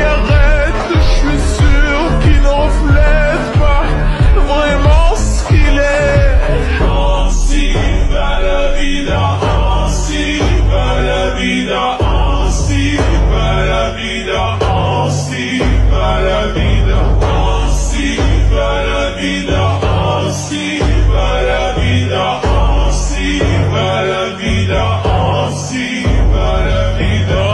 arrête, je suis sûr qu'il ne pas vraiment ce qu'il est. Ainsi va la vida, ainsi va la vida, ainsi va la vida, ainsi va la vida, ainsi va la vida, ainsi va la ainsi la la vida.